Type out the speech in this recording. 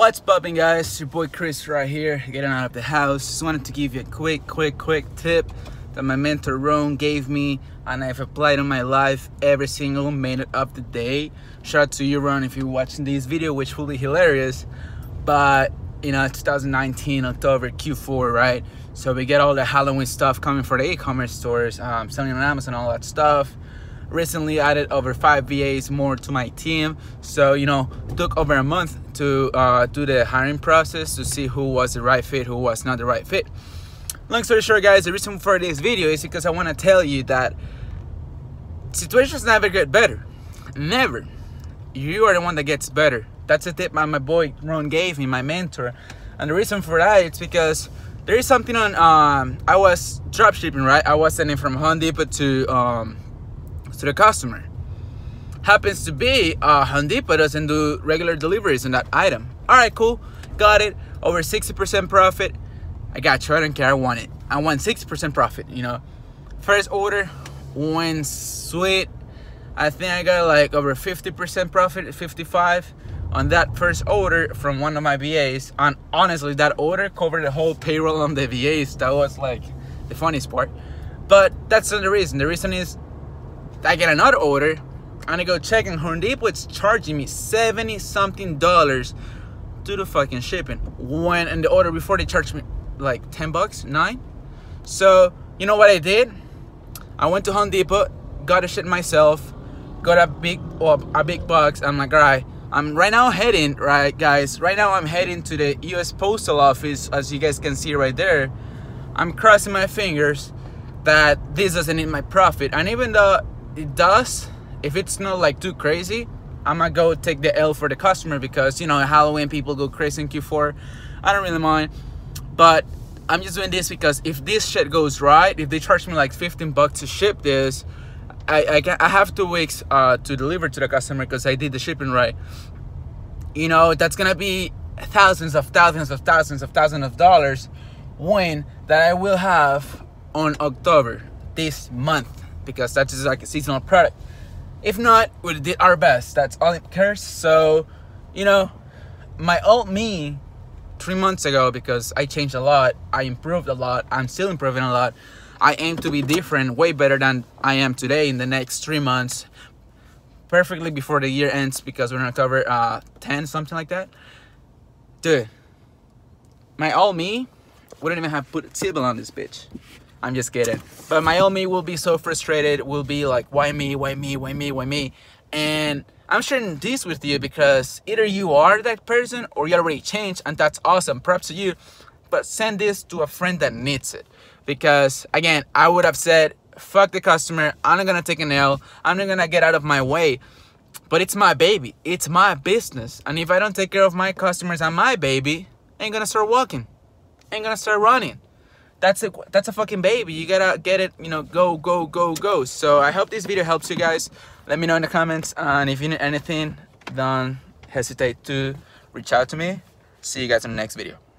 What's popping guys? Your boy Chris right here, getting out of the house. Just wanted to give you a quick, quick, quick tip that my mentor Ron gave me and I've applied in my life every single minute of the day. Shout out to you Ron if you're watching this video, which will be hilarious. But you know, 2019 October Q4, right? So we get all the Halloween stuff coming for the e-commerce stores, um, selling on Amazon, all that stuff recently added over five VAs more to my team. So, you know, took over a month to uh, do the hiring process to see who was the right fit, who was not the right fit. Long story short, guys, the reason for this video is because I want to tell you that situations never get better. Never. You are the one that gets better. That's a tip my, my boy Ron gave me, my mentor. And the reason for that is because there is something on, um, I was dropshipping, right? I was sending from Home Depot to um, to the customer. Happens to be uh, Home doesn't do regular deliveries on that item. All right, cool, got it. Over 60% profit. I got you. I don't care. I want it. I want 60% profit. You know, first order went sweet. I think I got like over 50% profit, 55 on that first order from one of my VAs. And honestly, that order covered the whole payroll on the VAs. That was like the funniest part. But that's not the reason. The reason is I get another order and I go check and Home Depot it's charging me 70 something dollars to the fucking shipping. When in the order before they charged me like 10 bucks 9 so you know what I did? I went to Home Depot got a shit myself got a big well, a big box. I'm like all right I'm right now heading right guys? Right now I'm heading to the US Postal Office as you guys can see right there. I'm crossing my fingers that this doesn't eat my profit. And even though it does if it's not like too crazy i'm gonna go take the l for the customer because you know halloween people go crazy in q4 i don't really mind but i'm just doing this because if this shit goes right if they charge me like 15 bucks to ship this i i, I have two weeks uh, to deliver to the customer because i did the shipping right. You know that's gonna be thousands of thousands of thousands of thousands of dollars win that i will have on october this month because that's just like a seasonal product. If not, we did our best. That's all it cares. So, you know, my old me three months ago, because I changed a lot, I improved a lot, I'm still improving a lot. I aim to be different, way better than I am today in the next three months, perfectly before the year ends because we're gonna cover uh, 10, something like that. Dude, my old me wouldn't even have put a table on this bitch. I'm just kidding. But my old me will be so frustrated, will be like, why me, why me, why me, why me? And I'm sharing this with you because either you are that person or you already changed and that's awesome, props to you. But send this to a friend that needs it. Because again, I would have said, fuck the customer, I'm not gonna take an L, I'm not gonna get out of my way. But it's my baby, it's my business. And if I don't take care of my customers and my baby, ain't gonna start walking, ain't gonna start running that's a that's a fucking baby. You gotta get it you know go go go go. So i hope this video helps you guys. Let me know in the comments and if you need anything don't hesitate to reach out to me. See you guys in the next video